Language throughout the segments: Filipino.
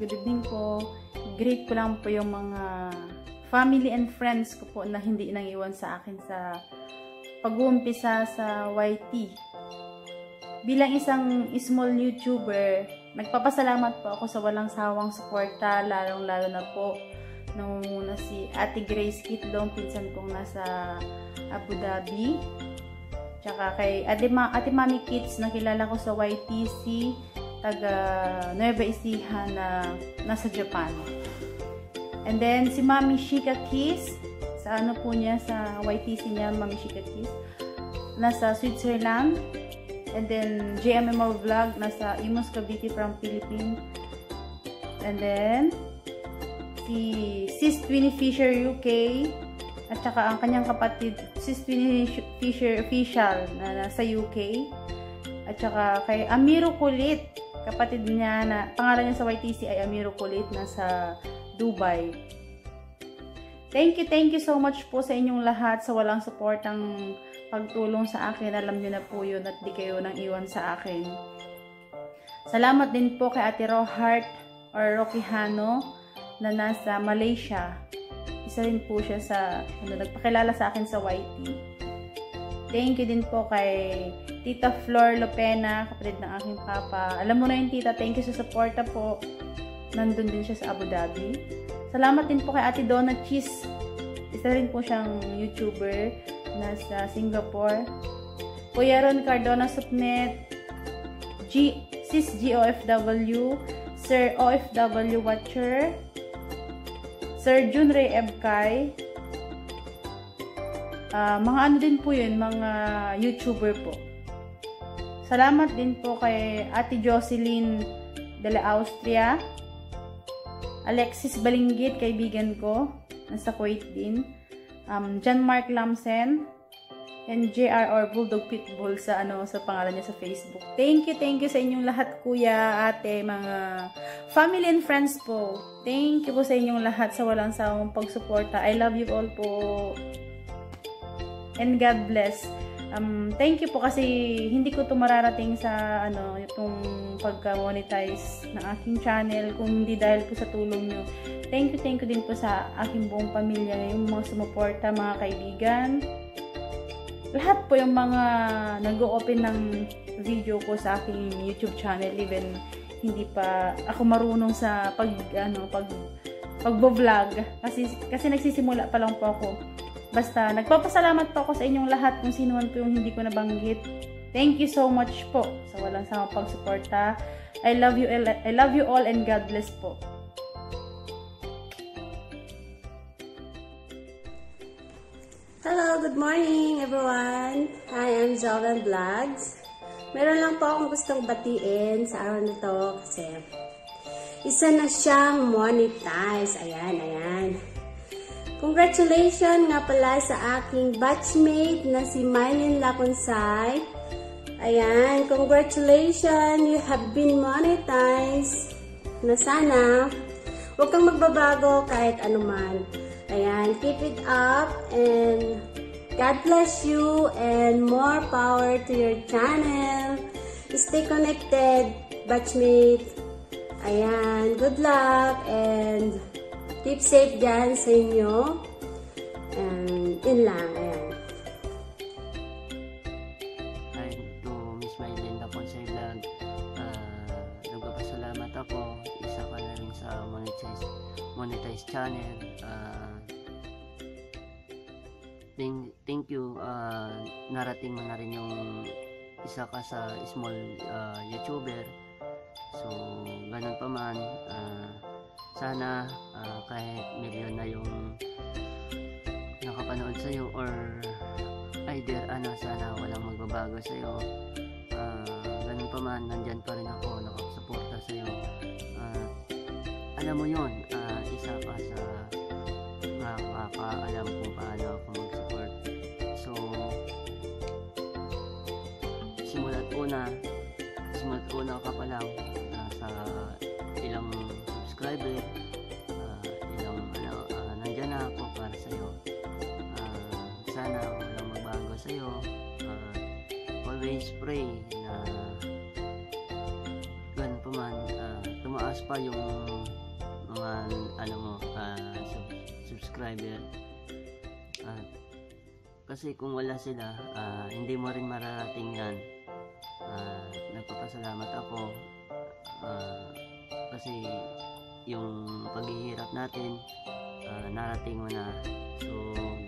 good evening po. Great ko lang po yung mga family and friends ko po na hindi nang sa akin sa pag-uumpisa sa YT. Bilang isang small YouTuber, nagpapasalamat po ako sa walang sawang suporta, lalong-lalo na po nung muna si Ate Grace Kitlong, pinsan kong nasa Abu Dhabi. Tsaka kay Ate, Ma Ate Mami Kids, nakilala ko sa YTC, taga Nueva Ecija na nasa Japan. And then, si Mami Shika Kiss, sa ano po niya, sa YTC niya, Mami Shika Kiss, nasa Switzerland. And then, JMMO Vlog, nasa Imus Cavite from Philippines. And then, si Sis Twinnie Fisher UK, at saka ang kanyang kapatid, Sis Twinnie Fisher Official, na nasa UK. At saka kay Amiro Kulit, kapatid niya na, pangalan niya sa YTC ay Amiro Kulit, nasa Dubai. Thank you, thank you so much po sa inyong lahat sa walang suportang pagtulong sa akin. Alam niyo na po yun at di kayo nang iwan sa akin. Salamat din po kay Ate Rohart or Rocky Hano na nasa Malaysia. Isa rin po siya sa, ano, nagpakilala sa akin sa YT. Thank you din po kay Tita Flor Lopena, kapatid ng aking papa. Alam mo na yung tita, thank you sa suporta po nandun din siya sa Abu Dhabi. Salamat din po kay Ate Donna Cheese. Isa rin po siyang YouTuber nasa Singapore. Kuya Ron Cardona Supnet, G, Sis GOFW, Sir OFW Watcher, Sir Jun Ray Ebkay, uh, mga ano din po yun, mga YouTuber po. Salamat din po kay Ate Jocelyn de la Austria, Alexis Balinggit, kaibigan ko. Nasa Kuwait din. Um, John Mark Lamsen. And JR or Bulldog Pitbull sa ano sa pangalan niya sa Facebook. Thank you, thank you sa inyong lahat, kuya, ate, mga family and friends po. Thank you po sa inyong lahat sa walang sawang pagsuporta. I love you all po. And God bless. Um, thank you po kasi hindi ko to mararating sa ano, itong pagka-monetize ng aking channel kung hindi dahil po sa tulong nyo. Thank you, thank you din po sa aking buong pamilya, yung mga sumuporta, mga kaibigan. Lahat po yung mga nag-open ng video ko sa aking YouTube channel, even hindi pa ako marunong sa pag ano pag pagbo-vlog kasi kasi nagsisimula pa lang po ako Basta, nagpapasalamat po ako sa inyong lahat kung sino man po yung hindi ko nabanggit. Thank you so much po sa walang sama pagsuporta. I love you I love you all and God bless po. Hello, good morning everyone. I am Jovan Vlogs. Meron lang po akong gustong batiin sa araw na to kasi isa na siyang monetize. Ayan, ayan. Congratulations nga pala sa aking batchmate na si Mylene Laconsay. Ayan, congratulations, you have been monetized. Na sana, huwag kang magbabago kahit anuman. Ayan, keep it up and God bless you and more power to your channel. Stay connected, batchmate. Ayan, good luck and Keep safe dyan sa inyo. And yun lang. Ayan. Hi to Miss Mylene Laponsay Vlog. Uh, nagpapasalamat ako. Isa ka na rin sa monetize, monetize channel. Uh, thank, thank you. Uh, narating mo na rin yung isa ka sa small uh, YouTuber. So, ganun pa man. Uh, sana uh, kahit milyon na yung nakapanood sa'yo or either ano sana walang magbabago sa'yo. Uh, ganun pa man nandyan pa rin ako nakasuporta sa'yo. Uh, alam mo yon uh, isa pa sa nakakaalam kung paano ako mag-support. So simulat una simulat una ka pa lang always pray na ganun pa man uh, tumaas pa yung mga ano mo ah, sub- subscriber. At kasi kung wala sila ah, hindi mo rin mararating yan. Ah, nagpapasalamat ako. Ah, kasi yung paghihirap natin ah, narating mo na. So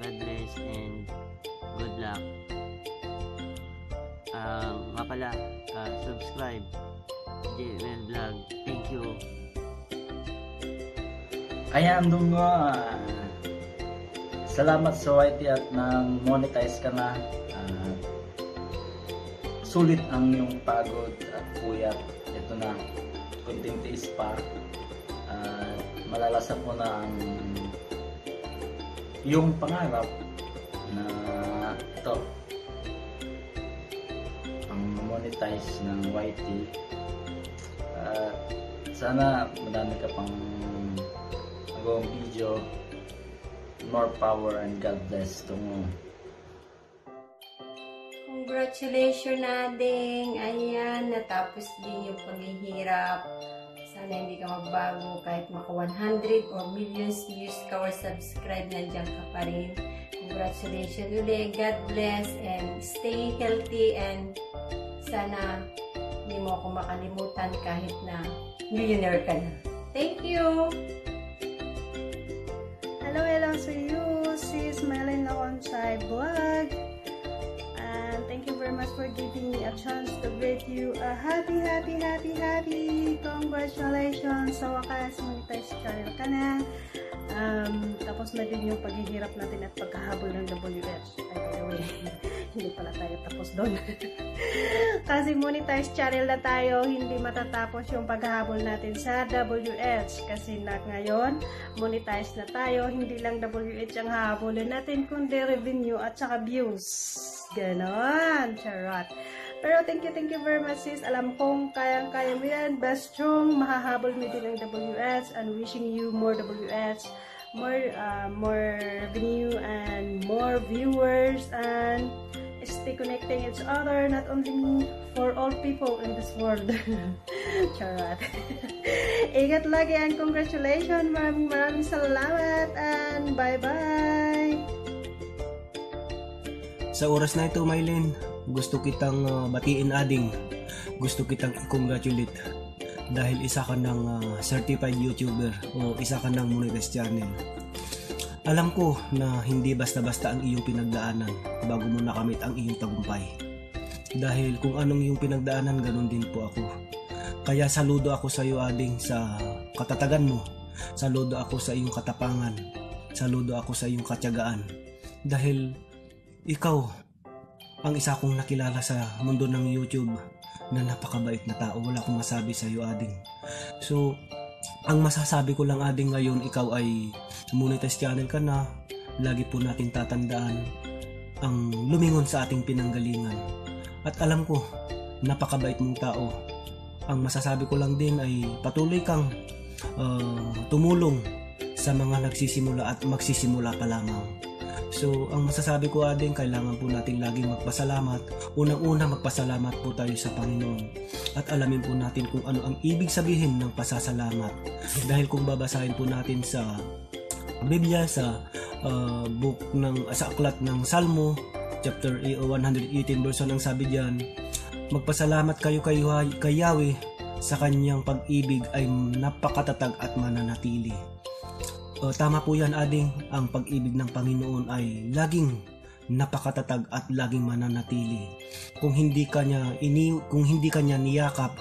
God bless and good luck Ah, nga pala ah, subscribe JML Vlog thank you Ayan, dun nga. Salamat sa YT at nang monetize ka na. At sulit ang iyong pagod at puyat. Ito na, kunting tiis pa. At malalasap mo na ang iyong pangarap na ito monetize ng YT. At sana madami ka pang magawang video. More power and God bless tungo. Congratulations Nading! Ayan, natapos din yung paghihirap. Sana hindi ka magbago kahit maka 100 or millions views ka or subscribe, nandiyan ka pa rin. Congratulations ulit. God bless and stay healthy and sana hindi mo ako makalimutan kahit na millionaire ka na. Thank you! Hello, hello to you, sis Melin Laconsay Vlog. And thank you very much for giving me a chance to greet you a happy, happy, happy, happy. Congratulations! Sa wakas, monetize channel ka na. Um, tapos na din yung paghihirap natin at pagkahabol ng WH. Ay, by the way, hindi pala tayo tapos doon. Kasi monetize channel na tayo, hindi matatapos yung paghahabol natin sa WH. Kasi na ngayon, monetize na tayo, hindi lang WH ang hahabulin natin, kundi revenue at saka views. Ganon, charot. Pero thank you, thank you very much sis. Alam kong kayang-kaya mo yan. Best strong, mahahabol mo din ang WH and wishing you more WH, more, uh, more revenue and more viewers and stay connecting each other, not only me, for all people in this world. Charot. Ingat lagi and congratulations. Maraming maraming salamat and bye-bye. Sa oras na ito, Mylene, gusto kitang uh, batiin ading. Gusto kitang i-congratulate dahil isa ka ng uh, certified YouTuber o isa ka ng monetize channel. Alam ko na hindi basta-basta ang iyong pinagdaanan bago mo nakamit ang iyong tagumpay. Dahil kung anong iyong pinagdaanan, ganun din po ako. Kaya saludo ako sa iyo ading sa katatagan mo. Saludo ako sa iyong katapangan. Saludo ako sa iyong katyagaan. Dahil ikaw ang isa kong nakilala sa mundo ng YouTube na napakabait na tao. Wala akong masabi sa iyo, Ading. So, ang masasabi ko lang, Ading, ngayon, ikaw ay monetize channel ka na. Lagi po natin tatandaan ang lumingon sa ating pinanggalingan. At alam ko, napakabait mong tao. Ang masasabi ko lang din ay patuloy kang uh, tumulong sa mga nagsisimula at magsisimula pa lamang. So, ang masasabi ko ading kailangan po natin laging magpasalamat. Unang-una magpasalamat po tayo sa Panginoon. At alamin po natin kung ano ang ibig sabihin ng pasasalamat. Dahil kung babasahin po natin sa Biblia sa uh, book ng sa aklat ng Salmo chapter 118 verse 1 ang sabi diyan magpasalamat kayo kay, kay Yahweh sa kanyang pag-ibig ay napakatatag at mananatili. O, tama po yan ading, ang pag-ibig ng Panginoon ay laging napakatatag at laging mananatili. Kung hindi kanya ini kung hindi kanya niyakap,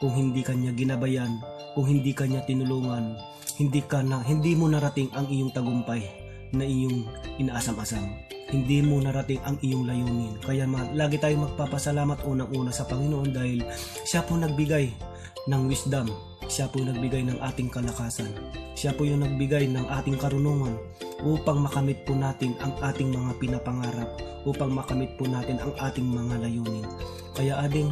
kung hindi kanya ginabayan, kung hindi kanya tinulungan, hindi ka na hindi mo narating ang iyong tagumpay na iyong inaasam-asam. Hindi mo narating ang iyong layunin. Kaya ma, lagi tayong magpapasalamat unang-una sa Panginoon dahil siya po nagbigay ng wisdom. Siya po nagbigay ng ating kalakasan. Siya po yung nagbigay ng ating karunungan upang makamit po natin ang ating mga pinapangarap, upang makamit po natin ang ating mga layunin. Kaya ading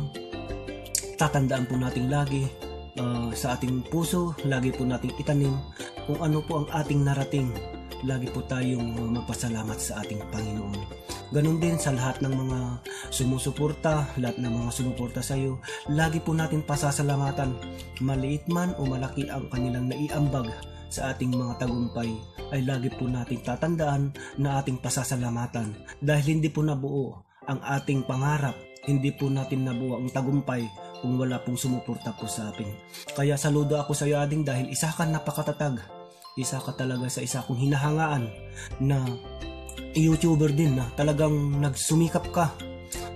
tatandaan po natin lagi uh, sa ating puso, lagi po nating itanim kung ano po ang ating narating. Lagi po tayong uh, magpasalamat sa ating Panginoon. Ganon din sa lahat ng mga sumusuporta, lahat ng mga sumuporta sa iyo, lagi po natin pasasalamatan. Maliit man o malaki ang kanilang naiambag sa ating mga tagumpay, ay lagi po natin tatandaan na ating pasasalamatan dahil hindi po nabuo ang ating pangarap, hindi po natin nabuo ang tagumpay kung wala pong sumuporta po sa atin. Kaya saludo ako sa iyo ading dahil isa ka napakatatag, isa ka talaga sa isa kong hinahangaan na YouTuber din na talagang nagsumikap ka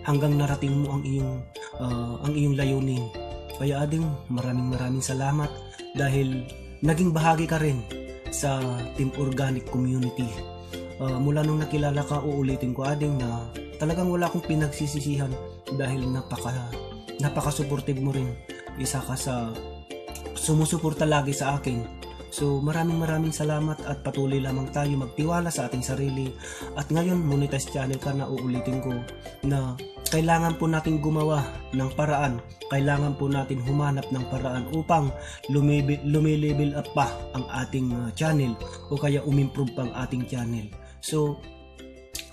hanggang narating mo ang iyong uh, ang iyong layunin. Kaya ading maraming maraming salamat dahil naging bahagi ka rin sa Team Organic Community. Uh, mula nung nakilala ka, uulitin ko ading na talagang wala akong pinagsisisihan dahil napaka napaka-supportive mo rin. Isa ka sa sumusuporta lagi sa akin So maraming maraming salamat at patuloy lamang tayo magtiwala sa ating sarili. At ngayon monetize channel ka na uulitin ko na kailangan po natin gumawa ng paraan. Kailangan po natin humanap ng paraan upang lumilevel up pa ang ating uh, channel o kaya umimprove pa ang ating channel. So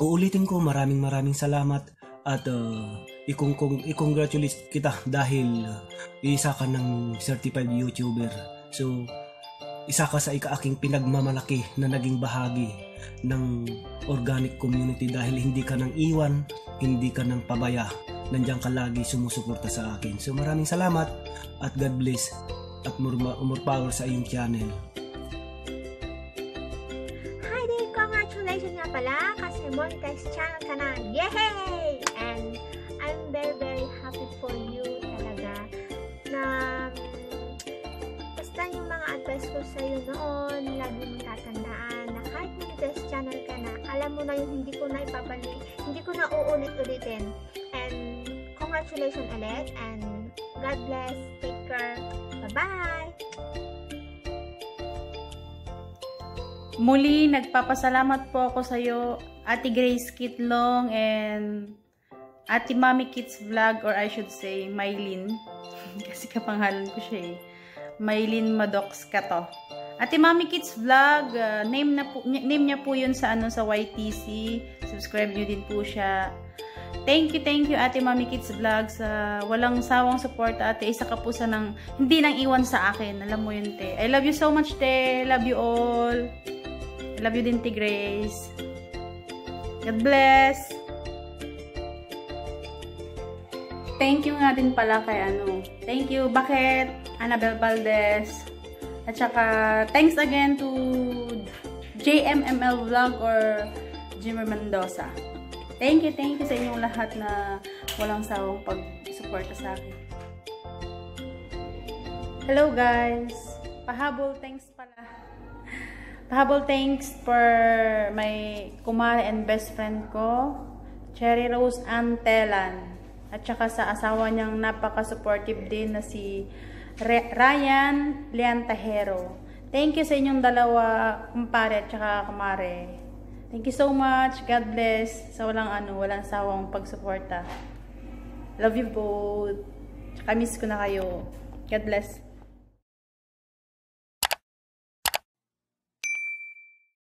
uulitin ko maraming maraming salamat at uh, ikong i-congratulate kita dahil uh, isa ka ng certified YouTuber. So isa ka sa ikaaking pinagmamalaki na naging bahagi ng organic community dahil hindi ka nang iwan, hindi ka nang pabaya. Nandiyan ka lagi sumusuporta sa akin. So maraming salamat at God bless at more, more power sa iyong channel. Hi there! Congratulations nga pala kasi monetize channel ka na. Yay! Advice ko sa iyo noon, lagi mong tatandaan na kahit monetize channel ka na, alam mo na yung hindi ko na ipabalik, hindi ko na uulit-ulitin. And congratulations ulit and God bless. Take care. Bye-bye! Muli, nagpapasalamat po ako sa iyo, Ate Grace Kitlong and Ate Mami Kids Vlog or I should say, Maylin. Kasi kapangalan ko siya eh. Maylin Madox ka to. Ate Mami Kids Vlog, uh, name, na po, name niya po yun sa, ano, sa YTC. Subscribe niyo din po siya. Thank you, thank you Ate Mami Kids Vlog sa walang sawang support ate. Isa ka po sa nang, hindi nang iwan sa akin. Alam mo yun, te. I love you so much, te. Love you all. I love you din, te Grace. God bless. Thank you nga din pala kay ano. Thank you. Bakit? Annabel Valdez. At saka, thanks again to JMML Vlog or Jimmer Mendoza. Thank you, thank you sa inyong lahat na walang sawang pag-suporta sa akin. Hello guys! Pahabol thanks pala. Pahabol thanks for my kumare and best friend ko, Cherry Rose Antelan. At saka sa asawa niyang napaka-supportive din na si Ryan Leantahero. Thank you sa inyong dalawa, kumpare at saka kumare. Thank you so much. God bless. Sa walang ano, walang sawang pagsuporta. Love you both. Tsaka miss ko na kayo. God bless.